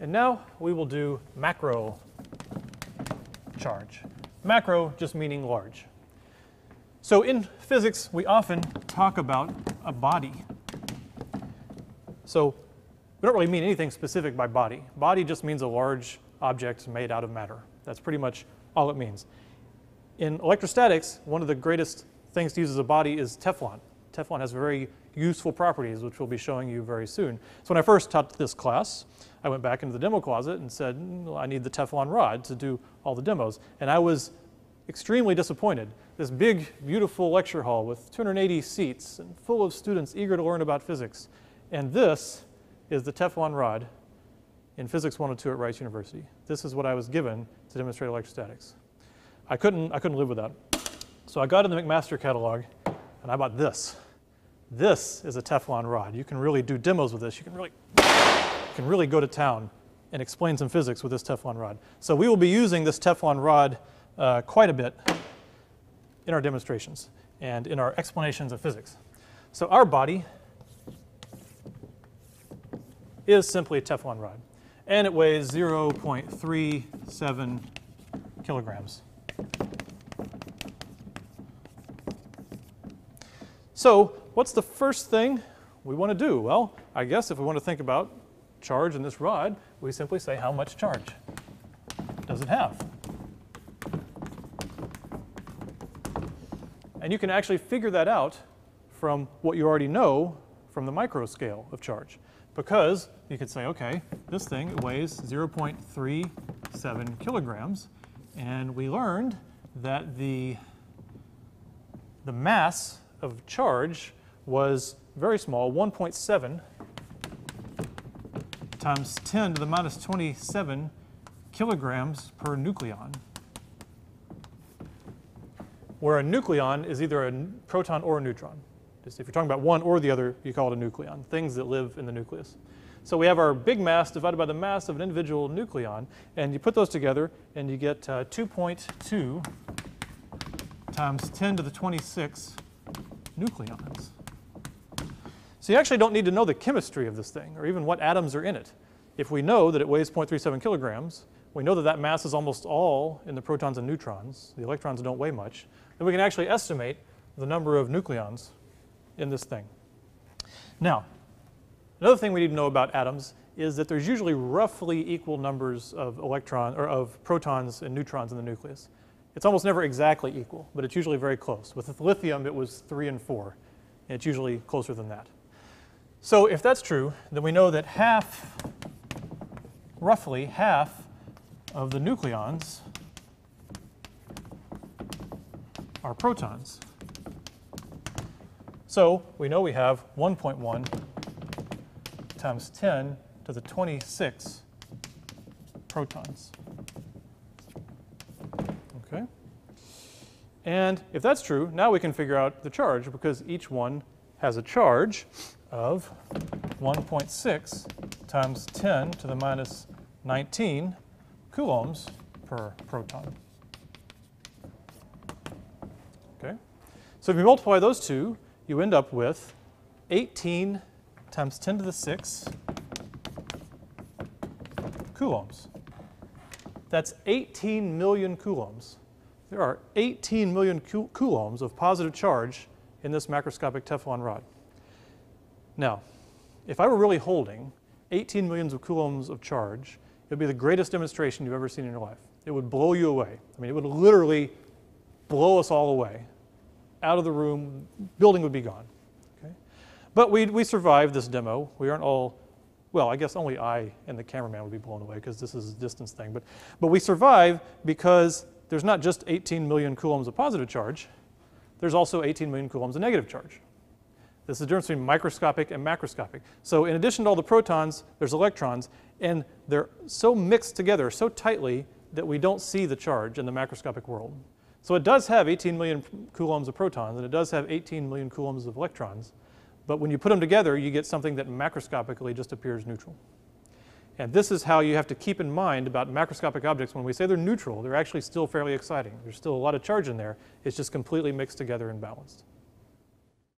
And now we will do macro charge. Macro just meaning large. So in physics, we often talk about a body. So we don't really mean anything specific by body. Body just means a large object made out of matter. That's pretty much all it means. In electrostatics, one of the greatest things to use as a body is Teflon. Teflon has a very useful properties, which we'll be showing you very soon. So when I first taught this class, I went back into the demo closet and said, well, I need the Teflon rod to do all the demos. And I was extremely disappointed. This big, beautiful lecture hall with 280 seats and full of students eager to learn about physics. And this is the Teflon rod in Physics 102 at Rice University. This is what I was given to demonstrate electrostatics. I couldn't, I couldn't live without it. So I got in the McMaster catalog and I bought this. This is a Teflon rod. You can really do demos with this. You can really, you can really go to town and explain some physics with this Teflon rod. So we will be using this Teflon rod uh, quite a bit in our demonstrations and in our explanations of physics. So our body is simply a Teflon rod, and it weighs 0.37 kilograms. So what's the first thing we want to do? Well, I guess if we want to think about charge in this rod, we simply say how much charge does it have? And you can actually figure that out from what you already know from the micro scale of charge. Because you could say, okay, this thing weighs 0.37 kilograms. And we learned that the, the mass of charge was very small, 1.7 times 10 to the minus 27 kilograms per nucleon where a nucleon is either a proton or a neutron. Just if you're talking about one or the other, you call it a nucleon, things that live in the nucleus. So we have our big mass divided by the mass of an individual nucleon, and you put those together and you get uh, 2.2 times 10 to the 26 nucleons. So you actually don't need to know the chemistry of this thing or even what atoms are in it. If we know that it weighs 0.37 kilograms, we know that that mass is almost all in the protons and neutrons. The electrons don't weigh much then we can actually estimate the number of nucleons in this thing. Now, another thing we need to know about atoms is that there's usually roughly equal numbers of electrons or of protons and neutrons in the nucleus. It's almost never exactly equal, but it's usually very close. With lithium, it was three and four, and it's usually closer than that. So if that's true, then we know that half, roughly half of the nucleons are protons. So we know we have 1.1 times 10 to the 26 protons. Okay? And if that's true, now we can figure out the charge because each one has a charge of 1.6 times 10 to the minus 19 coulombs per proton. Okay, so if you multiply those two, you end up with 18 times 10 to the 6 coulombs. That's 18 million coulombs. There are 18 million coulombs of positive charge in this macroscopic Teflon rod. Now, if I were really holding 18 millions of coulombs of charge, it would be the greatest demonstration you've ever seen in your life. It would blow you away. I mean, it would literally blow us all away out of the room, building would be gone. Okay? But we, we survived this demo. We aren't all, well, I guess only I and the cameraman would be blown away because this is a distance thing. But, but we survive because there's not just 18 million coulombs of positive charge, there's also 18 million coulombs of negative charge. This is the difference between microscopic and macroscopic. So in addition to all the protons, there's electrons, and they're so mixed together, so tightly, that we don't see the charge in the macroscopic world. So it does have 18 million coulombs of protons, and it does have 18 million coulombs of electrons. But when you put them together, you get something that macroscopically just appears neutral. And this is how you have to keep in mind about macroscopic objects. When we say they're neutral, they're actually still fairly exciting. There's still a lot of charge in there. It's just completely mixed together and balanced.